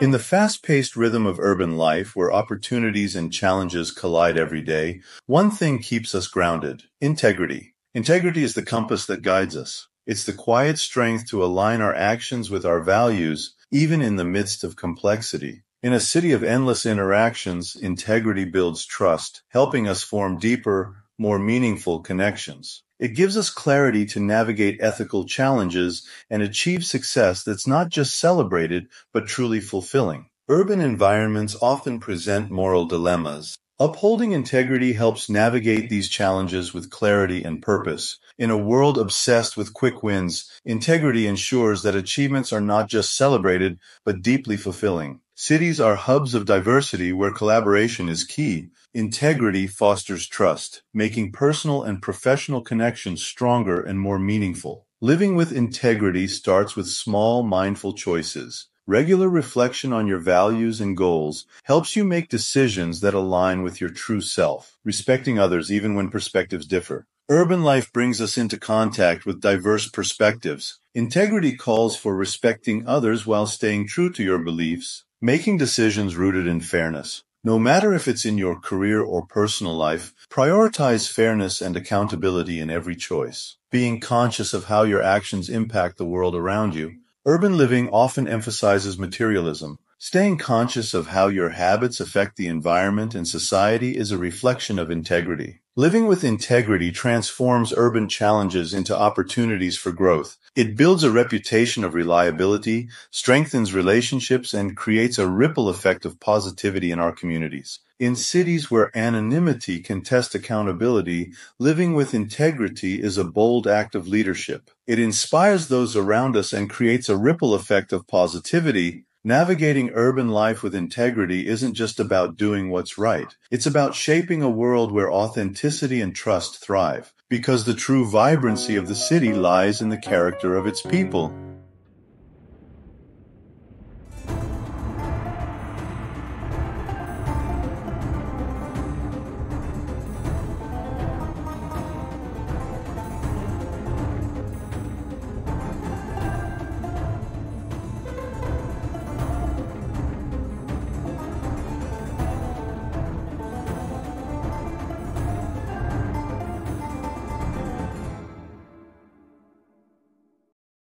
In the fast-paced rhythm of urban life, where opportunities and challenges collide every day, one thing keeps us grounded. Integrity. Integrity is the compass that guides us. It's the quiet strength to align our actions with our values, even in the midst of complexity. In a city of endless interactions, integrity builds trust, helping us form deeper, more meaningful connections. It gives us clarity to navigate ethical challenges and achieve success that's not just celebrated, but truly fulfilling. Urban environments often present moral dilemmas. Upholding integrity helps navigate these challenges with clarity and purpose. In a world obsessed with quick wins, integrity ensures that achievements are not just celebrated, but deeply fulfilling. Cities are hubs of diversity where collaboration is key. Integrity fosters trust, making personal and professional connections stronger and more meaningful. Living with integrity starts with small, mindful choices. Regular reflection on your values and goals helps you make decisions that align with your true self, respecting others even when perspectives differ. Urban life brings us into contact with diverse perspectives. Integrity calls for respecting others while staying true to your beliefs. Making decisions rooted in fairness. No matter if it's in your career or personal life, prioritize fairness and accountability in every choice. Being conscious of how your actions impact the world around you. Urban living often emphasizes materialism. Staying conscious of how your habits affect the environment and society is a reflection of integrity. Living with integrity transforms urban challenges into opportunities for growth. It builds a reputation of reliability, strengthens relationships, and creates a ripple effect of positivity in our communities. In cities where anonymity can test accountability, living with integrity is a bold act of leadership. It inspires those around us and creates a ripple effect of positivity, Navigating urban life with integrity isn't just about doing what's right. It's about shaping a world where authenticity and trust thrive, because the true vibrancy of the city lies in the character of its people.